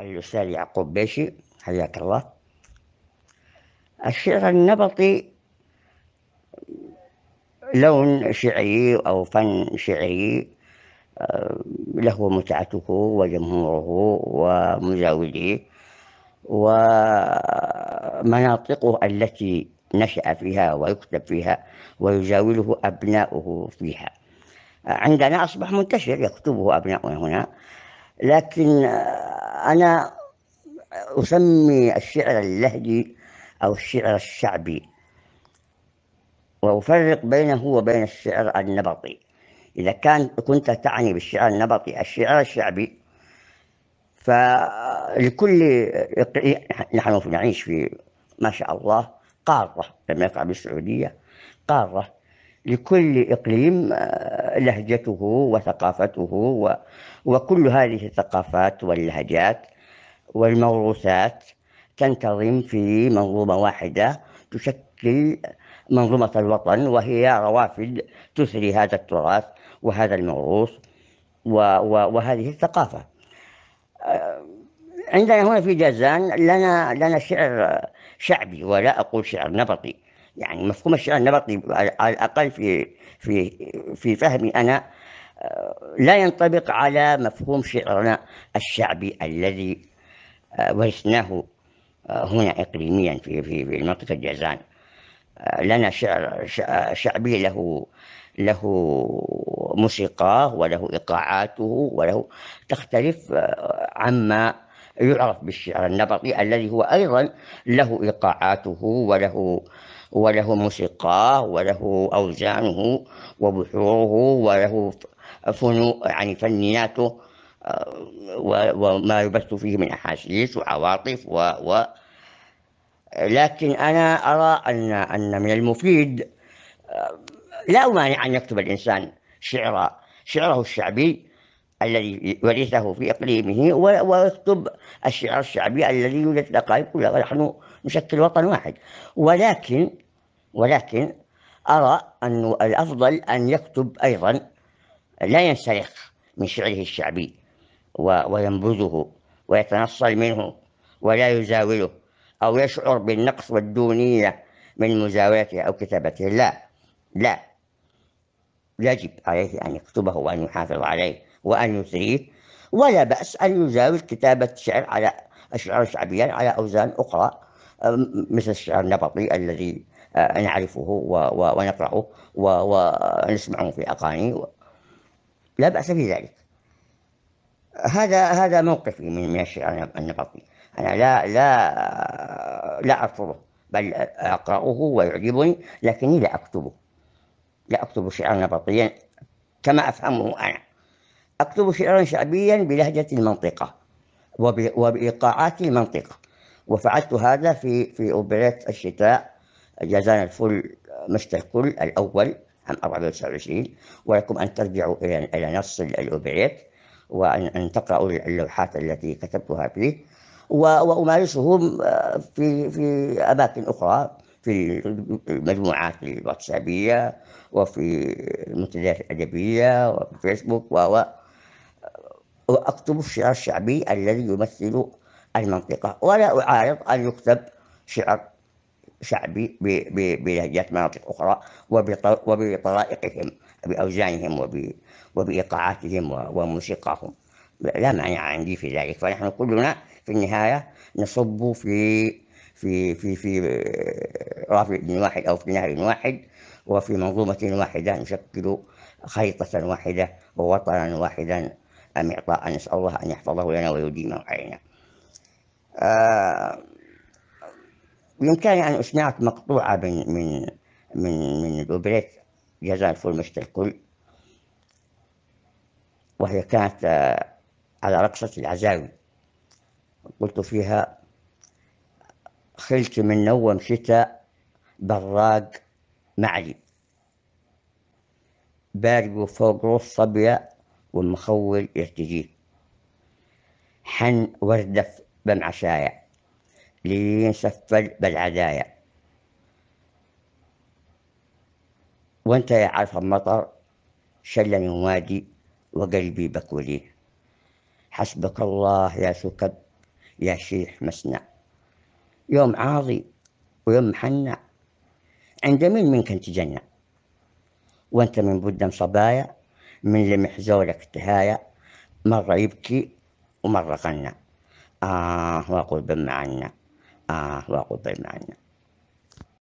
الأستاذ يعقوب بيشي حياك الله. الشعر النبطي لون شعري أو فن شعري آه، له متعته وجمهوره ومزاوليه ومناطقه التي نشأ فيها ويكتب فيها ويزاوله أبناؤه فيها. عندنا أصبح منتشر يكتبه أبناؤنا هنا. لكن أنا أسمي الشعر اللهجي أو الشعر الشعبي. وأفرق بينه وبين الشعر النبطي. إذا كان كنت تعني بالشعر النبطي الشعر الشعبي فلكل نحن نعيش في ما شاء الله قارة المملكة العربية السعودية قارة. لكل إقليم آه، لهجته وثقافته وكل هذه الثقافات واللهجات والموروثات تنتظم في منظومة واحدة تشكل منظومة الوطن وهي روافد تثري هذا التراث وهذا الموروث وهذه الثقافة. آه، عندنا هنا في جازان لنا لنا شعر شعبي ولا أقول شعر نبطي. يعني مفهوم الشعر النبطي على الأقل في في في فهمي أنا آه، لا ينطبق على مفهوم شعرنا الشعبي الذي آه، ورثناه آه، هنا إقليميا في في في منطقة جازان لنا شعر شعبي له له موسيقاه وله إيقاعاته وله تختلف عما يعرف بالشعر النبطي الذي هو أيضا له إيقاعاته وله وله موسيقاه وله أوزانه وبحوره وله فنو يعني فنياته آه، وما يبث فيه من أحاسيس وعواطف و, و لكن أنا أرى أن أن من المفيد آه، لا أمانع أن يكتب الإنسان شعر شعره الشعبي الذي ورثه في إقليمه ويكتب الشعر الشعبي الذي يوجد دقائق كلها ونحن نشكل وطن واحد. ولكن ولكن أرى أن الأفضل أن يكتب أيضا لا ينسلخ من شعره الشعبي وينبذه ويتنصل منه ولا يزاوله أو يشعر بالنقص والدونية من مزاولته أو كتابته. لا لا. يجب عليه أن يكتبه وأن يحافظ عليه. وأن يثريه ولا بأس أن يزاول كتابة الشعر على الشعر الشعبية على أوزان أخرى مثل الشعر النبطي الذي آه، نعرفه ونقرأه ونسمعه في أغاني لا بأس في ذلك. هذا هذا موقفي من من الشعر النبطي. أنا لا لا لا أرفضه بل أقرأه ويعجبني لكني لا أكتبه. لا أكتب شعرا نبطيا كما أفهمه أنا. أكتب شعرا شعبيا بلهجة المنطقة وبإيقاعات المنطقة. وفعلت هذا في في أوبريت الشتاء جازان الفل مشتى الكل الأول عام 429 ولكم أن ترجعوا إلى إلى نص الأوبريت وأن تقرأوا اللوحات التي كتبتها فيه. وأمارسه في في أماكن أخرى في المجموعات الواتسابية وفي المنتديات الأدبية وفي فيسبوك و وأكتب الشعر الشعبي الذي يمثل المنطقة ولا أعارض أن يكتب شعر شعبي بلهجات مناطق أخرى وبطرائقهم بأوزانهم وبإيقاعاتهم وموسيقاهم. لا مانع عندي في ذلك. فنحن كلنا في النهاية نصب في في في في رافد واحد أو في نهر واحد وفي منظومة واحدة نشكل خريطة واحدة ووطنا واحدا معطاء نسأل الله أن يحفظه لنا ويديمه علينا. آه بإمكاني أن أسمعك مقطوعة من من من من الأوبريت جزاء الفول مشت الكل وهي كانت آه، على رقصة العزاوي. قلت فيها خلت من نوم شتاء براق معلي بارق فوق رص صبية والمخول يرتجي حن وردف بمعشايا لين سفل بالعدايا وانت يا عارف المطر شلني وادي وقلبي بكولي حسبك الله يا سكب يا شيح مسنع. يوم عاضي ويوم محنع عند من منك تجنع وانت من بدم صبايا من لمح زولك تهايا مرة يبكي ومرة غنى. آه وأقول بمعنا آه وأقول بمعنا